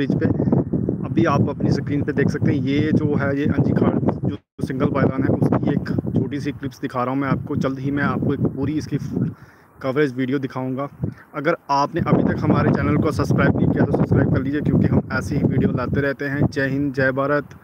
Bridge पे। अभी आप अपनी स्क्रीन पे देख सकते हैं, ये जो है, ये अंजी खाड़ जो सिंगल पायदान है, उसकी एक छोटी सी क्लिप्स दिखा रहा हूँ मैं आपको। जल्द ही मैं आपको एक पूरी इसकी कवरेज वीडियो दिखाऊँगा। अगर आपने अभी तक हमारे चैनल को सब्सक्राइब नहीं किया तो सब्सक्राइब कर लीजिए, क्योंकि हम ऐसी ही वीडियो लाते रहते हैं। जय हिंद, जय भारत।